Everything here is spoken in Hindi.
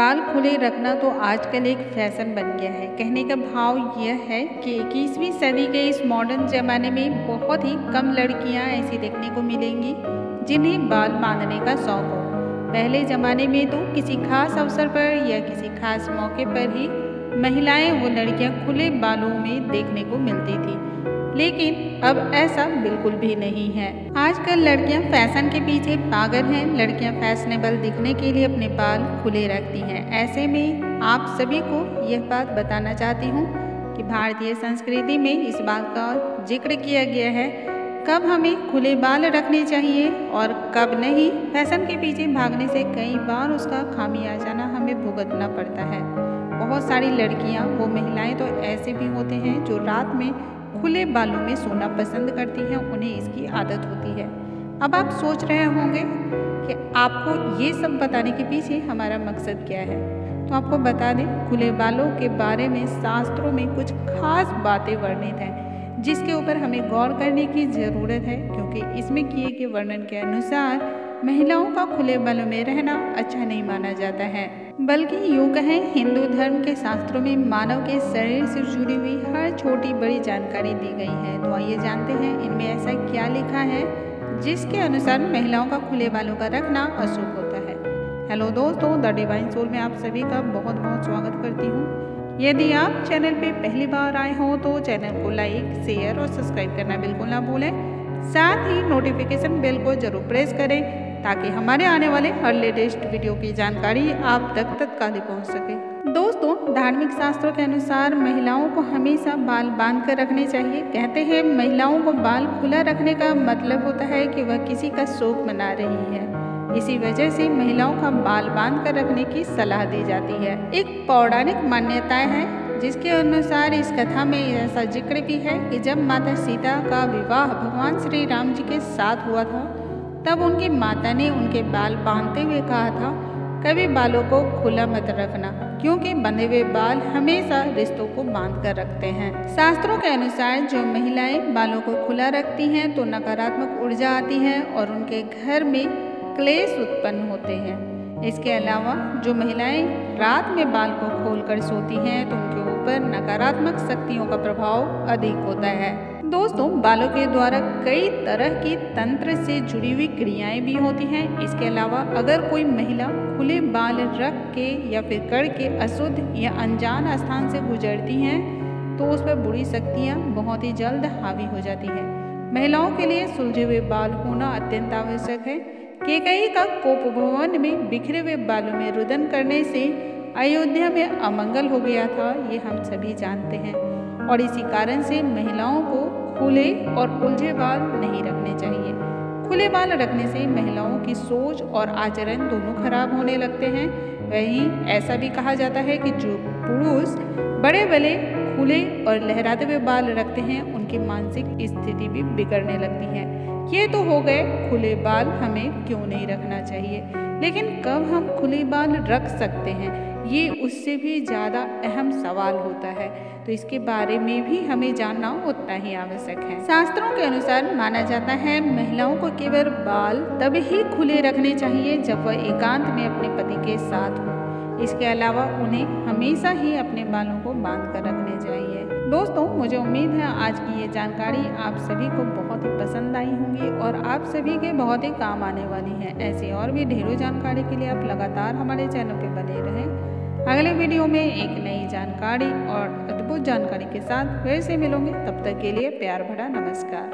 बाल खुले रखना तो आजकल एक फ़ैशन बन गया है। कहने का भाव यह है कि इक्कीसवीं सदी के इस मॉडर्न ज़माने में बहुत ही कम लड़कियाँ ऐसी देखने को मिलेंगी, जिन्हें बाल बांधने का शौक हो। पहले ज़माने में तो किसी खास अवसर पर या किसी खास मौके पर ही महिलाएँ वो लड़कियाँ खुले बालों में देखने को मिलती थी। लेकिन अब ऐसा बिल्कुल भी नहीं है। आजकल लड़कियाँ फ़ैशन के पीछे पागल हैं। लड़कियाँ फैशनेबल दिखने के लिए अपने बाल खुले रखती हैं। ऐसे में आप सभी को यह बात बताना चाहती हूँ कि भारतीय संस्कृति में इस बात का ज़िक्र किया गया है। कब हमें खुले बाल रखने चाहिए और कब नहीं? फ़ैशन के पीछे भागने से कई बार उसका खामी आ जाना हमें भुगतना पड़ता है। बहुत सारी लड़कियाँ, वो महिलाएँ तो ऐसे भी होते हैं जो रात में खुले बालों में सोना पसंद करती हैं, उन्हें इसकी आदत होती है। अब आप सोच रहे होंगे कि आपको ये सब बताने के पीछे हमारा मकसद क्या है? तो आपको बता दें, खुले बालों के बारे में शास्त्रों में कुछ खास बातें वर्णित हैं, जिसके ऊपर हमें गौर करने की ज़रूरत है, क्योंकि इसमें किए गए वर्णन के अनुसार महिलाओं का खुले बालों में रहना अच्छा नहीं माना जाता है। बल्कि यूँ कहें, हिंदू धर्म के शास्त्रों में मानव के शरीर से जुड़ी हुई हर छोटी बड़ी जानकारी दी गई है। तो आइए जानते हैं, इनमें ऐसा क्या लिखा है, जिसके अनुसार महिलाओं का खुले बालों का रखना अशुभ होता है। हेलो दोस्तों, द डिवाइन सोल में आप सभी का बहुत बहुत स्वागत करती हूँ। यदि आप चैनल पे पहली बार आए हों तो चैनल को लाइक, शेयर और सब्सक्राइब करना बिल्कुल ना भूलें। साथ ही नोटिफिकेशन बेल को ज़रूर प्रेस करें ताकि हमारे आने वाले हर लेटेस्ट वीडियो की जानकारी आप तक तत्काल पहुँच सके। दोस्तों, धार्मिक शास्त्रों के अनुसार महिलाओं को हमेशा बाल बाँध कर रखने चाहिए। कहते हैं, महिलाओं को बाल खुला रखने का मतलब होता है कि वह किसी का शोक मना रही है। इसी वजह से महिलाओं का बाल बाँध कर रखने की सलाह दी जाती है। एक पौराणिक मान्यता है, जिसके अनुसार इस कथा में ऐसा ज़िक्र भी है कि जब माता सीता का विवाह भगवान श्री राम जी के साथ हुआ था तब उनकी माता ने उनके बाल बांधते हुए कहा था, कभी बालों को खुला मत रखना, क्योंकि बंधे हुए बाल हमेशा रिश्तों को बाँध कर रखते हैं। शास्त्रों के अनुसार जो महिलाएँ बालों को खुला रखती हैं तो नकारात्मक ऊर्जा आती है और उनके घर में क्लेश उत्पन्न होते हैं। इसके अलावा जो महिलाएँ रात में बाल को खोलकर सोती हैं तो उनके ऊपर नकारात्मक शक्तियों का प्रभाव अधिक होता है। दोस्तों, बालों के द्वारा कई तरह की तंत्र से जुड़ी हुई क्रियाएँ भी होती हैं। इसके अलावा, अगर कोई महिला खुले बाल रख के या फिर करके अशुद्ध या अनजान स्थान से गुजरती हैं तो उस पर बुरी शक्तियाँ बहुत ही जल्द हावी हो जाती हैं। महिलाओं के लिए सुलझे हुए बाल होना अत्यंत आवश्यक है। केकई का कोप भवन में बिखरे हुए बालों में रुदन करने से अयोध्या में अमंगल हो गया था, ये हम सभी जानते हैं। और इसी कारण से महिलाओं को खुले और उलझे बाल नहीं रखने चाहिए। खुले बाल रखने से महिलाओं की सोच और आचरण दोनों खराब होने लगते हैं। वहीं ऐसा भी कहा जाता है कि जो पुरुष बड़े बड़े खुले और लहराते हुए बाल रखते हैं, उनकी मानसिक स्थिति भी बिगड़ने लगती है। ये तो हो गए, खुले बाल हमें क्यों नहीं रखना चाहिए? लेकिन कब हम खुले बाल रख सकते हैं? ये उससे भी ज़्यादा अहम सवाल होता है। तो इसके बारे में भी हमें जानना उतना ही आवश्यक है। शास्त्रों के अनुसार माना जाता है, महिलाओं को केवल बाल तभी ही खुले रखने चाहिए जब वह एकांत में अपने पति के साथ हो। इसके अलावा उन्हें हमेशा ही अपने बालों को बाँध कर रखने चाहिए। दोस्तों, मुझे उम्मीद है आज की ये जानकारी आप सभी को बहुत ही पसंद आई होंगी और आप सभी के बहुत ही काम आने वाली है। ऐसी और भी ढेरों जानकारी के लिए आप लगातार हमारे चैनल पर बने रहें। अगले वीडियो में एक नई जानकारी और अद्भुत जानकारी के साथ फिर से मिलोगे। तब तक के लिए प्यार भरा नमस्कार।